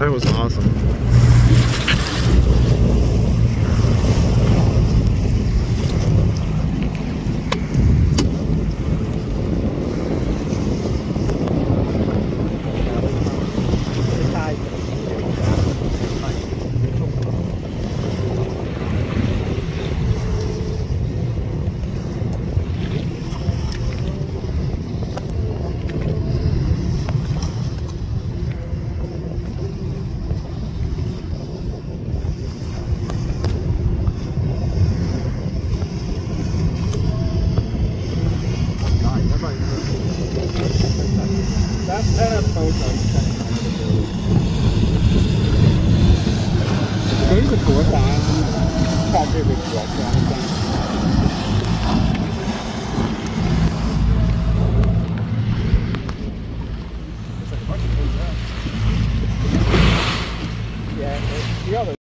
That was awesome. That, that approach I'm kind of 举个果打，